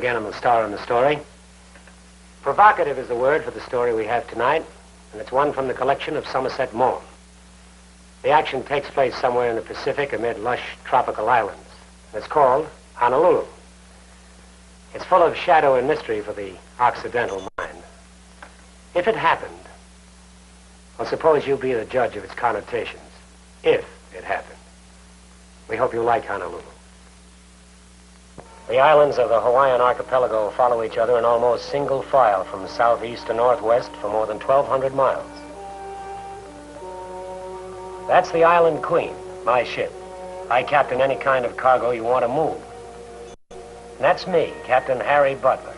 again on the Star and the Story. Provocative is the word for the story we have tonight, and it's one from the collection of Somerset Maugham. The action takes place somewhere in the Pacific amid lush tropical islands. It's called Honolulu. It's full of shadow and mystery for the Occidental mind. If it happened, well, suppose you be the judge of its connotations. If it happened. We hope you like Honolulu. The islands of the Hawaiian archipelago follow each other in almost single file from southeast to northwest for more than 1,200 miles. That's the Island Queen, my ship. I captain any kind of cargo you want to move. And that's me, Captain Harry Butler.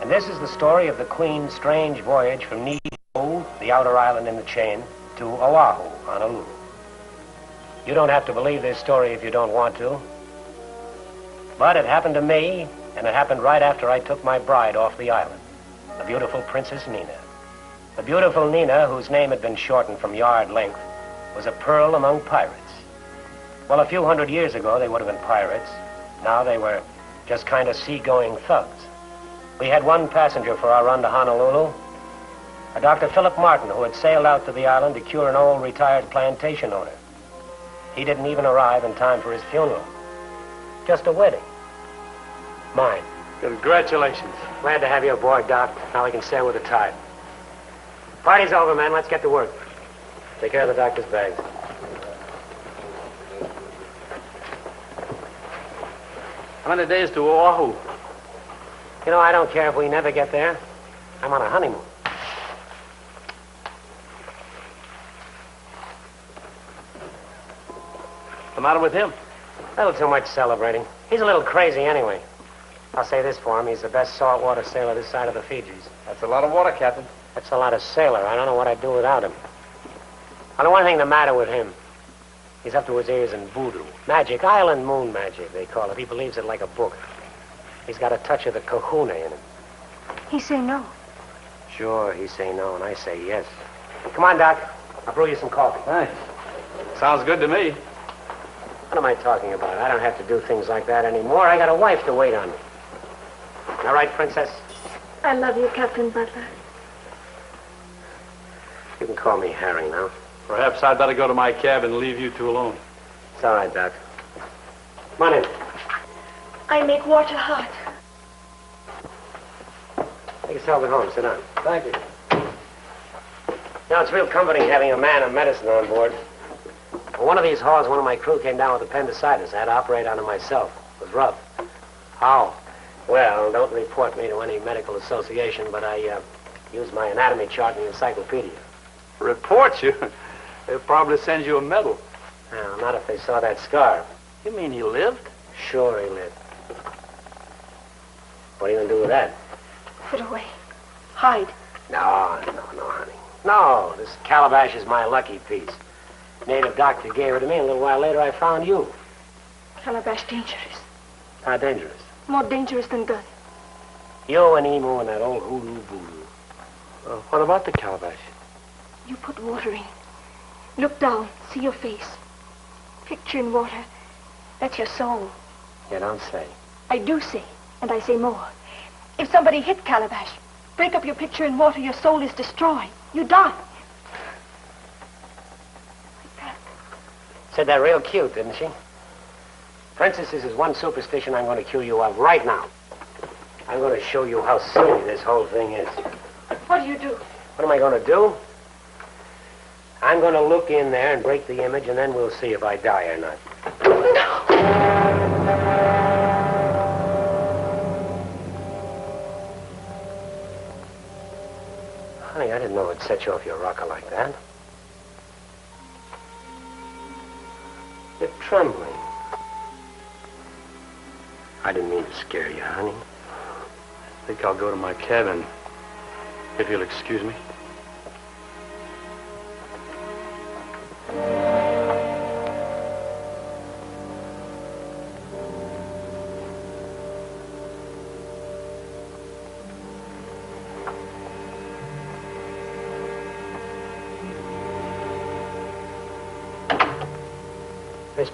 And this is the story of the Queen's strange voyage from Niihau, the outer island in the chain, to Oahu, Honolulu. You don't have to believe this story if you don't want to. But it happened to me, and it happened right after I took my bride off the island, the beautiful Princess Nina. The beautiful Nina, whose name had been shortened from yard length, was a pearl among pirates. Well, a few hundred years ago, they would have been pirates. Now they were just kind of seagoing thugs. We had one passenger for our run to Honolulu, a Dr. Philip Martin, who had sailed out to the island to cure an old retired plantation owner. He didn't even arrive in time for his funeral. Just a wedding. Mine. Congratulations. Glad to have you aboard, Doc. Now we can sail with the tide. Party's over, man. Let's get to work. Take care of the doctor's bags. How many days to Oahu? You know, I don't care if we never get there. I'm on a honeymoon. What's the matter with him? A little too much celebrating. He's a little crazy anyway. I'll say this for him. He's the best saltwater sailor this side of the Fijis. That's a lot of water, Captain. That's a lot of sailor. I don't know what I'd do without him. Only one thing the matter with him. He's up to his ears in voodoo. Magic, island moon magic, they call it. He believes it like a book. He's got a touch of the kahuna in him. He say no. Sure, he say no, and I say yes. Come on, Doc. I'll brew you some coffee. Thanks. Sounds good to me. What am I talking about? I don't have to do things like that anymore. I got a wife to wait on me. All right, Princess? I love you, Captain Butler. You can call me Harry now. Perhaps I'd better go to my cab and leave you two alone. It's all right, Doc. Come on in. I make water hot. Take yourself at home. Sit down. Thank you. Now, it's real comforting having a man of medicine on board. On one of these hauls, one of my crew came down with appendicitis. I had to operate on him myself. It was rough. How? Well, don't report me to any medical association, but I uh, used my anatomy chart in the encyclopedia. Report you? They'll probably send you a medal. Now, not if they saw that scar. You mean he lived? Sure he lived. What are you going to do with that? Put away. Hide. No, no, no, honey. No, this calabash is my lucky piece. Native doctor gave it to me, and a little while later I found you. Calabash dangerous. How dangerous? More dangerous than gun. You and Emo and that old hoodoo voodoo. Uh, what about the calabash? You put water in. Look down. See your face. Picture in water. That's your soul. You don't say. I do say, and I say more. If somebody hit Calabash, break up your picture in water, your soul is destroyed. You die. Like that. Said that real cute, didn't she? Princess, this is one superstition I'm going to cue you of right now. I'm going to show you how silly this whole thing is. What do you do? What am I going to do? I'm going to look in there and break the image, and then we'll see if I die or not. No! Honey, I didn't know it'd set you off your rocker like that. You're trembling. I didn't mean to scare you, honey. I think I'll go to my cabin. If you'll excuse me.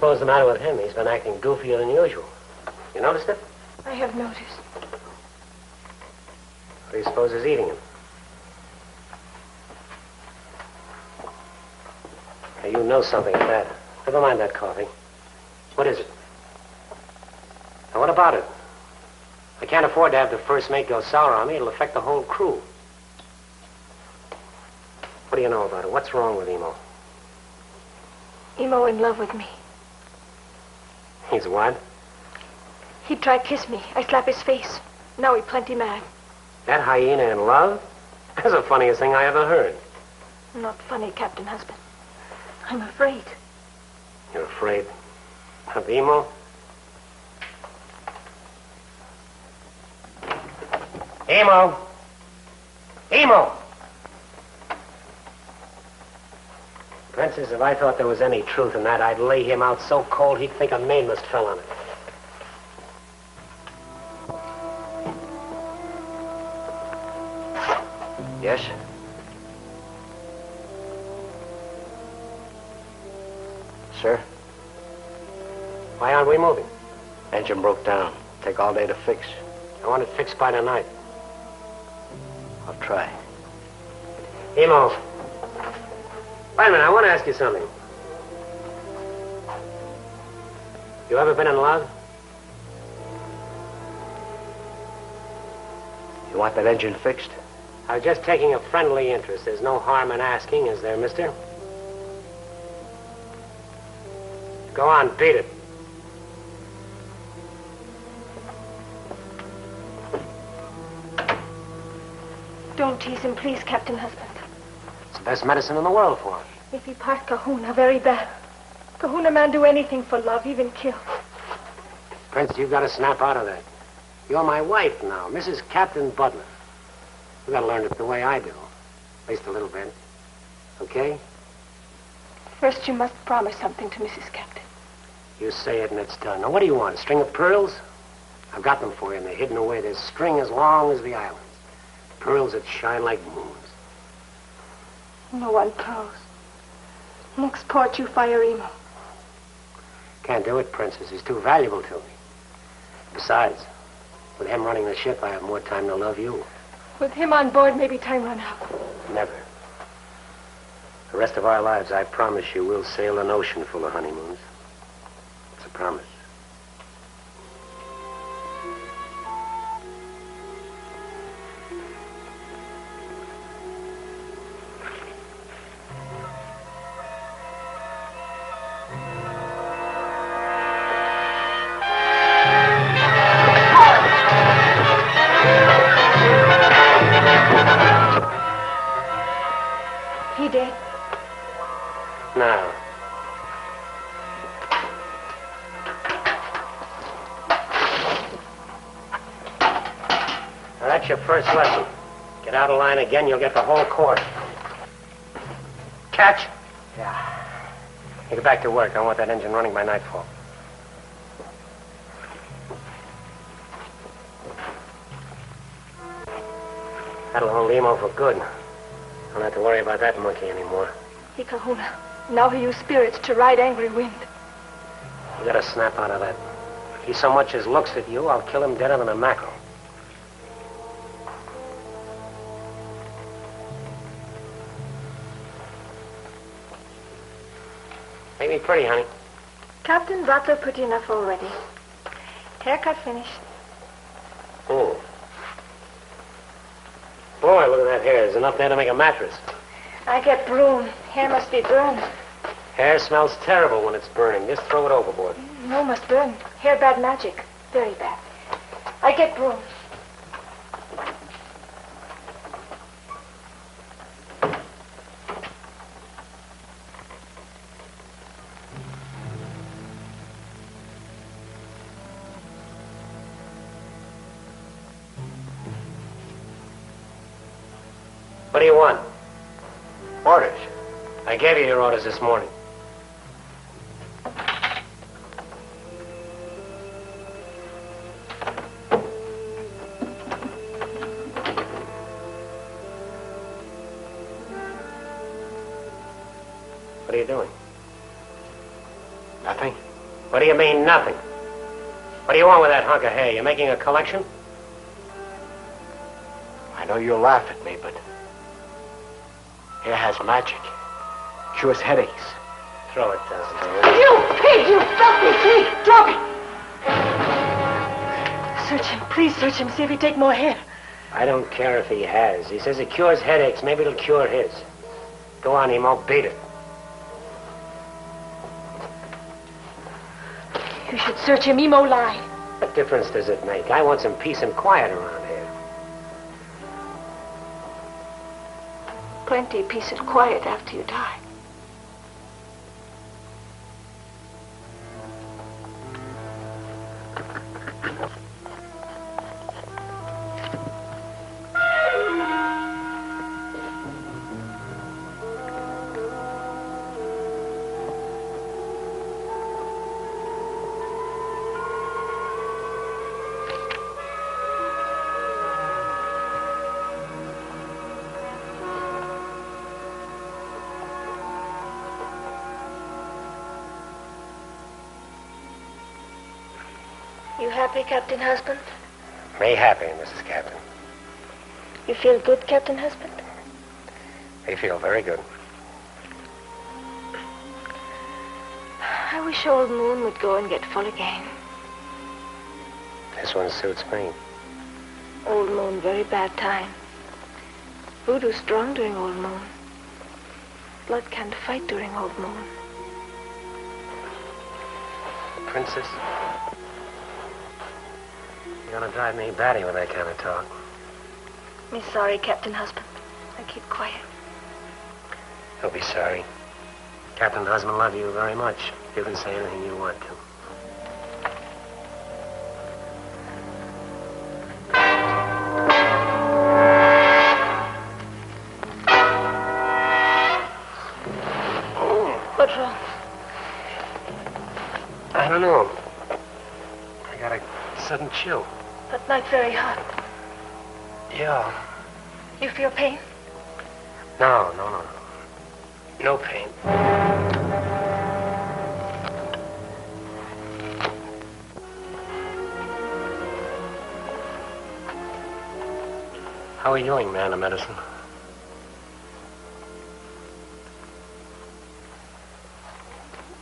Suppose the matter with him, he's been acting goofier than usual. You noticed it? I have noticed. What do you suppose is eating him? Now, you know something of that. Never mind that coffee. What is it? Now, what about it? I can't afford to have the first mate go sour on me. It'll affect the whole crew. What do you know about it? What's wrong with Emo? Emo in love with me. He's what? He try kiss me. I slap his face. Now he plenty mad. That hyena in love? That's the funniest thing I ever heard. Not funny, Captain Husband. I'm afraid. You're afraid of Emo? Emo! Emo! Princess, if I thought there was any truth in that, I'd lay him out so cold he'd think a mainmast fell on it. Yes? Sir? Why aren't we moving? Engine broke down. Take all day to fix. I want it fixed by tonight. I'll try. Emo. Wait a minute, I want to ask you something. You ever been in love? You want that engine fixed? I was just taking a friendly interest. There's no harm in asking, is there, mister? Go on, beat it. Don't tease him, please, Captain Husband. Best medicine in the world for him. If he part Kahuna, very bad. Kahuna man do anything for love, even kill. Prince, you've got to snap out of that. You're my wife now, Mrs. Captain Butler. You've got to learn it the way I do. At least a little bit. Okay? First, you must promise something to Mrs. Captain. You say it and it's done. Now, what do you want? A string of pearls? I've got them for you, and they're hidden away. There's string as long as the islands. Pearls that shine like moons. No one pearls. Next port, you fire Emo. Can't do it, Princess. He's too valuable to me. Besides, with him running the ship, I have more time to love you. With him on board, maybe time run out. Never. The rest of our lives, I promise you, we'll sail an ocean full of honeymoons. It's a promise. That's your first lesson. Get out of line again, you'll get the whole course. Catch? Yeah. You get back to work. I want that engine running by nightfall. That'll hold Emo for good. I don't have to worry about that monkey anymore. He Kahuna. Now he use spirits to ride angry wind. You gotta snap out of that. If he so much as looks at you, I'll kill him deader than a mackerel. Pretty, honey. Captain Butler put enough already. Haircut finished. Oh. Boy, look at that hair. There's enough there to make a mattress. I get broom. Hair must be burned. Hair smells terrible when it's burning. Just throw it overboard. Mm, no, must burn. Hair bad magic. Very bad. I get broom. Your orders this morning. What are you doing? Nothing. What do you mean, nothing? What do you want with that hunk of hay? You're making a collection? I know you'll laugh at me, but hair has magic. Cures headaches. Throw it down. You pig! You filthy pig! Drop it! Search him. Please search him. See if he take more hair. I don't care if he has. He says it cures headaches. Maybe it'll cure his. Go on, Emo. Beat it. You should search him. Emo lie. What difference does it make? I want some peace and quiet around here. Plenty peace and quiet after you die. Happy, Captain Husband? Me happy, Mrs. Captain. You feel good, Captain Husband? I feel very good. I wish old moon would go and get full again. This one suits me. Old moon, very bad time. Voodoo strong during old moon. Blood can't fight during old moon. Princess? You're gonna drive me batty with that kind of talk. Me sorry, Captain Husband. I keep quiet. Don't be sorry. Captain Husband love you very much. You can say anything you want to. But not very hot. Yeah. You feel pain? No, no, no, no. No pain. How are you doing, man of medicine?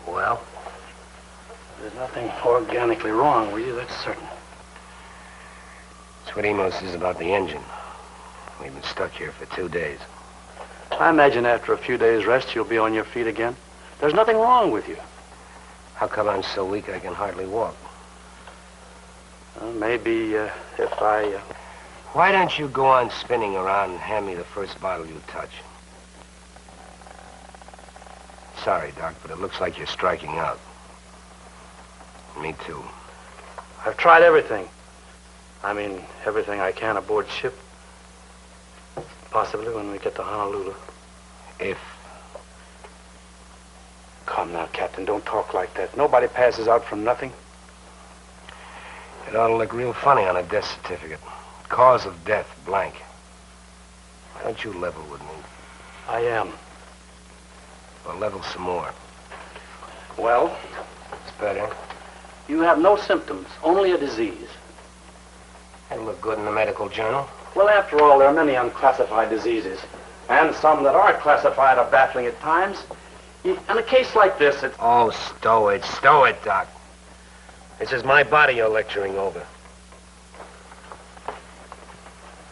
Well, There's nothing organically wrong with you, that's certain. That's what Emo says about the engine. We've been stuck here for two days. I imagine after a few days' rest, you'll be on your feet again. There's nothing wrong with you. How come I'm so weak I can hardly walk? Well, maybe uh, if I... Uh... Why don't you go on spinning around and hand me the first bottle you touch? Sorry, Doc, but it looks like you're striking out. Me too. I've tried everything. I mean, everything I can aboard ship. Possibly when we get to Honolulu. If Come now, Captain, don't talk like that. Nobody passes out from nothing. it ought to look real funny on a death certificate. Cause of death, blank. Why don't you level with me? I am. Or level some more. Well, It's better. you have no symptoms, only a disease. That'll look good in the medical journal. Well, after all, there are many unclassified diseases. And some that are classified are baffling at times. In a case like this, it's... Oh, stow it, stow it, Doc. This is my body you're lecturing over.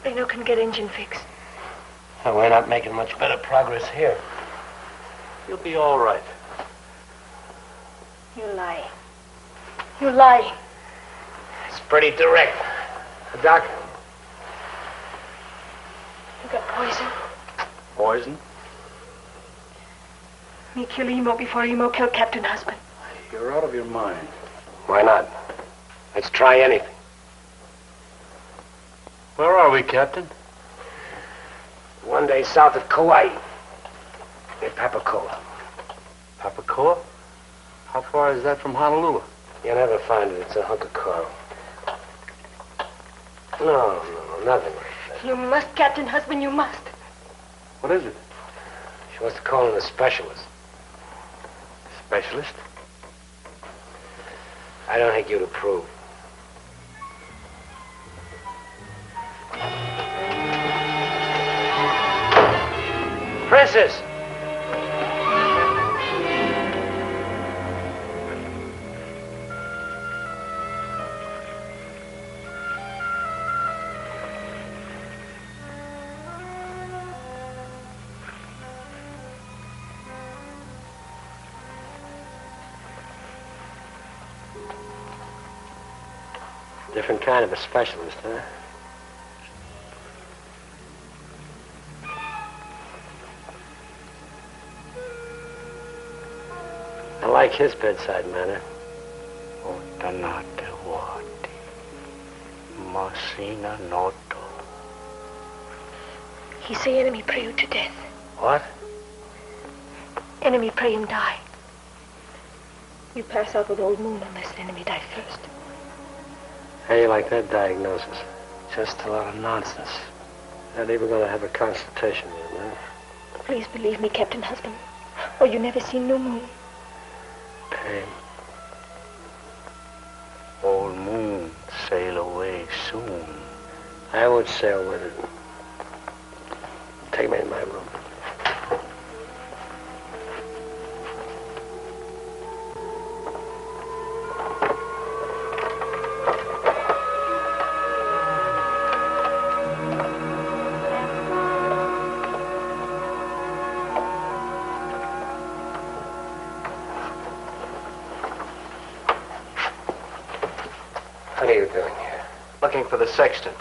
Reno can get engine fixed. Oh, we're not making much better progress here. You'll be all right. You lie. You lie. It's pretty direct. Doc, You got poison. Poison? Me kill Emo before Emo kill Captain Husband. You're out of your mind. why not? Let's try anything. Where are we, Captain? One day south of Kauai. Near Papacoa. Papacoa? How far is that from Honolulu? You'll never find it. It's a hunk of coral. No, no, nothing like that. You must, Captain Husband, you must. What is it? She wants to call in a specialist. Specialist? I don't think you'd approve. Princess! Kind of a specialist, huh? I like his bedside manner. Otanate wati. Masina noto. He say enemy pray you to death. What? Enemy pray him die. You pass out with old moon unless the enemy die first. How do you like that diagnosis? Just a lot of nonsense. Not even gonna have a consultation with him, huh? Please believe me, Captain Husband. Or you never see new moon. Pain. Old moon sail away soon. I won't sail with it. Looking for the sextant.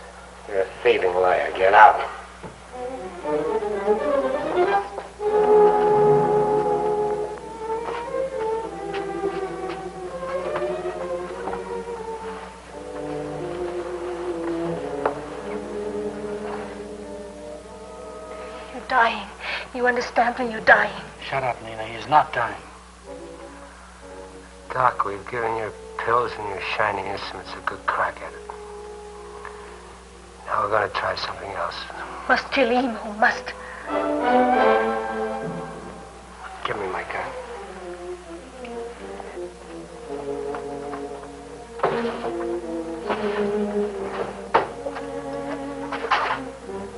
You're a thieving liar. Get out. You're dying. You understand me? You're dying. Shut up, Nina. He's not dying. Doc, we've given your pills and your shining instruments a good crack at it. Now we're going to try something else. Must kill him who must. Give me my gun.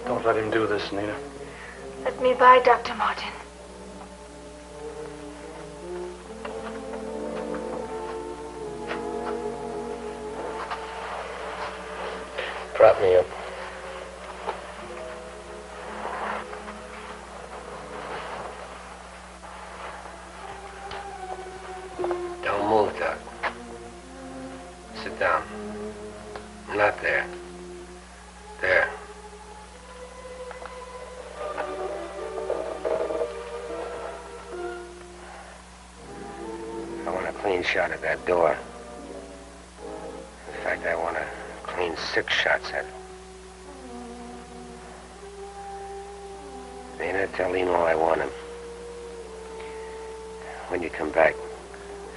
Don't let him do this, Nina. Let me by, Dr. Martin. Prop me up. Not there. There. I want a clean shot at that door. In fact, I want a clean six shots at it. Nina, tell Lino I want him. When you come back,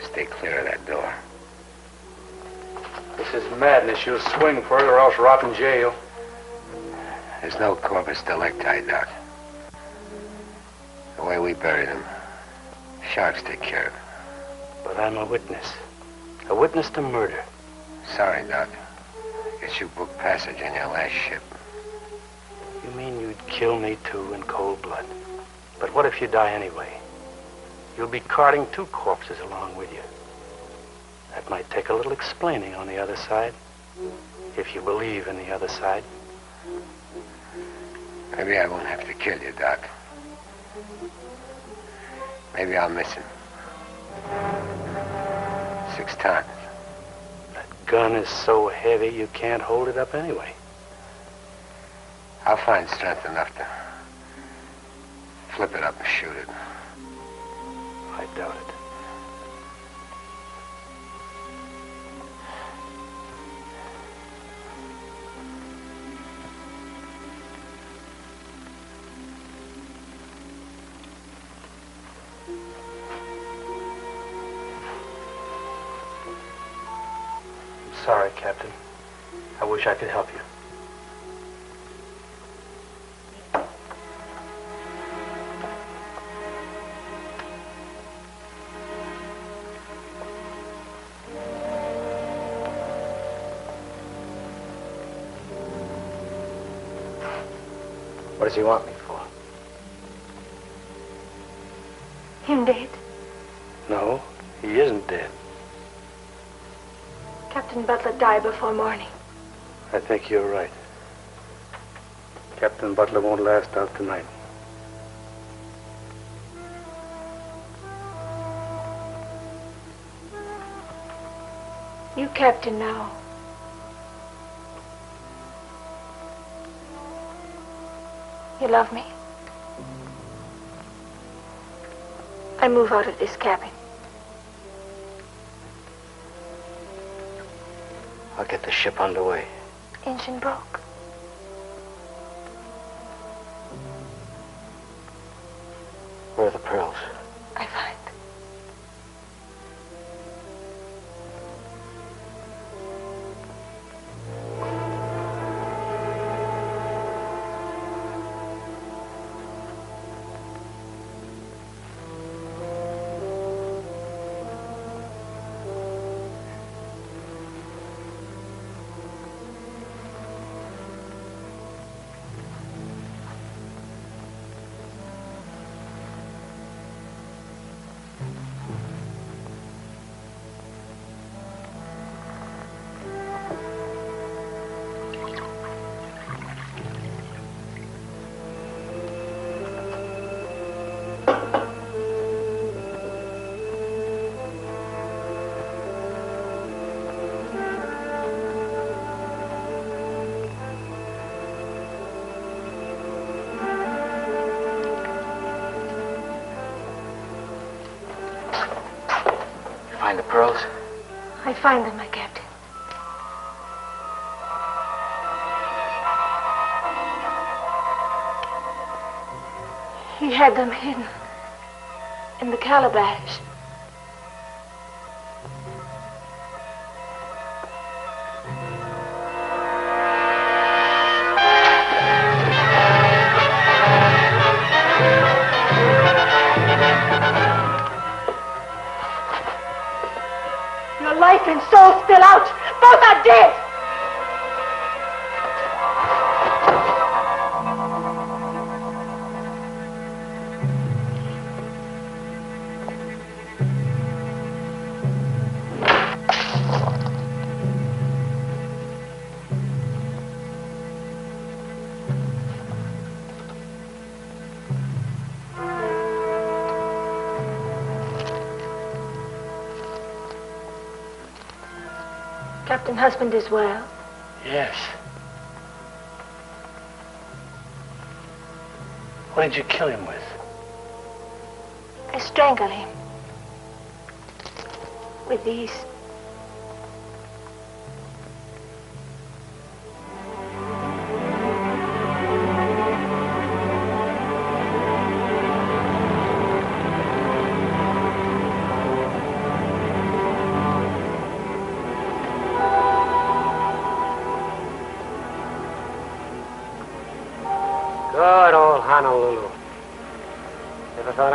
stay clear of that door. This is madness. You'll swing for it or else rot in jail. There's no corpus delicti, Doc. The way we buried him, sharks take care of it. But I'm a witness. A witness to murder. Sorry, Doc. Guess you booked passage on your last ship. You mean you'd kill me too in cold blood? But what if you die anyway? You'll be carting two corpses along with you. That might take a little explaining on the other side. If you believe in the other side. Maybe I won't have to kill you, Doc. Maybe I'll miss him. Six times. That gun is so heavy you can't hold it up anyway. I'll find strength enough to flip it up and shoot it. I doubt it. Sorry, Captain. I wish I could help you. What does he want Died before morning. I think you're right. Captain Butler won't last out tonight. You captain now. You love me? I move out of this cabin. I'll get the ship underway. Engine broke. Pearls? I find them, my captain. He had them hidden in the calabash. Captain Husband is well. Yes. What did you kill him with? I strangled him. With these.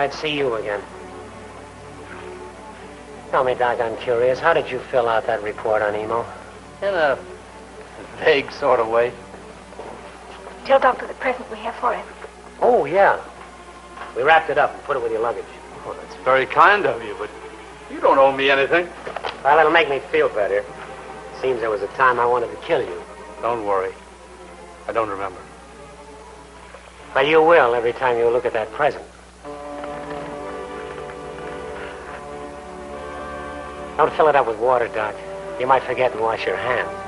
I'd see you again. Tell me, Doc, I'm curious. How did you fill out that report on Emo? In a vague sort of way. Tell Doctor the present we have for him. Oh, yeah. We wrapped it up and put it with your luggage. Well, that's very kind of you, but you don't owe me anything. Well, it'll make me feel better. Seems there was a time I wanted to kill you. Don't worry. I don't remember. But you will every time you look at that present. Don't fill it up with water, Doc. You might forget and wash your hands.